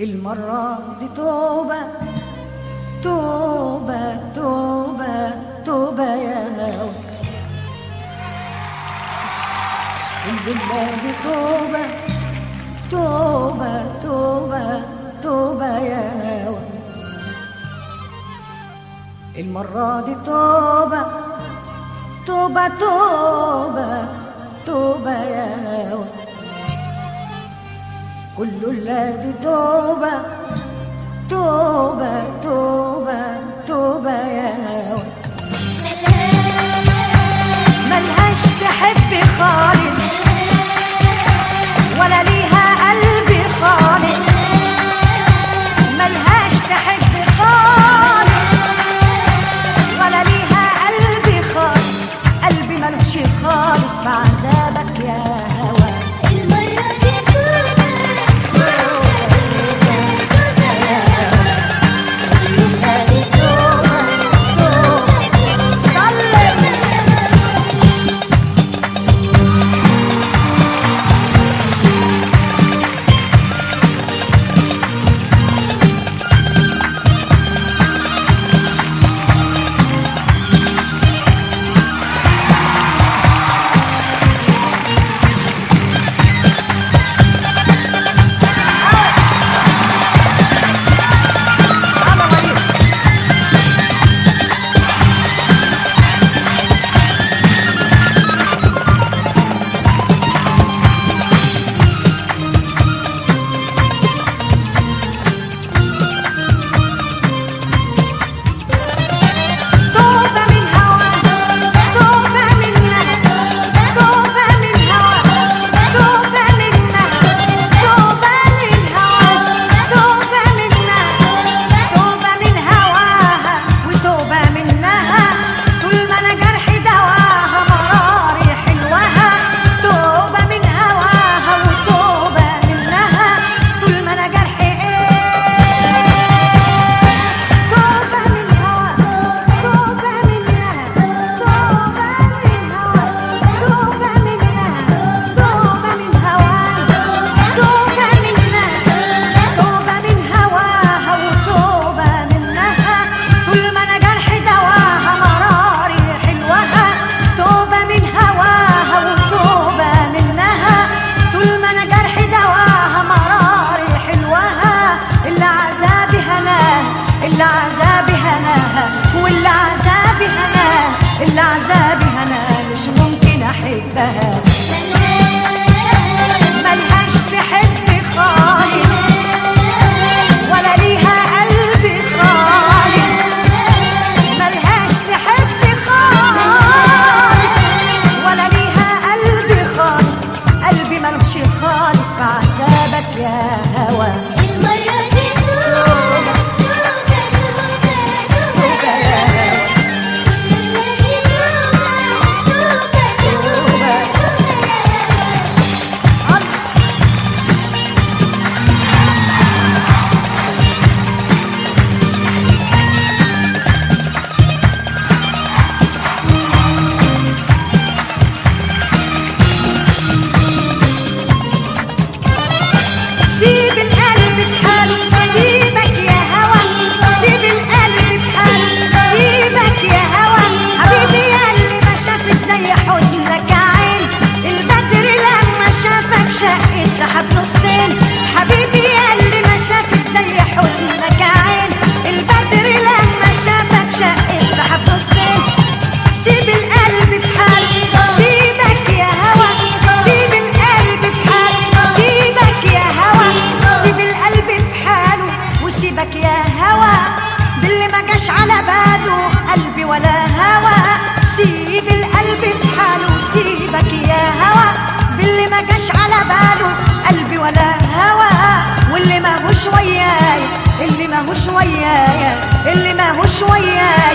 المرة دي توبة توبة توبة توبة يا هوى الليلة دي توبة توبة توبة توبة يا هوى المرة دي توبة توبة توبة توبة يا هوى كل الذي توبة توبة توبة توبة يا واللي عذابي هناها اللي عذابي هناها مش ممكن أحبها. ملهاش تحب خالص. ولا ليها قلبي خالص. ملهاش تحب خالص. ولا ليها قلبي خالص. قلبي ملوش خالص. في عذابك السحاب نصين. حبيبي اللي ما شافت زي حزنك عين البدر لما شافك شق السحاب نصين. سيب القلب في حاله سيبك يا هوى سيب القلب في حاله سيبك يا هوى سيب القلب في حاله وسيبك يا هوى باللي ما جاش على باله قلبي ولا هوى سيب القلب في حاله سيبك يا هوى باللي ما جاش هوش ويايا اللي ما هوش ويايا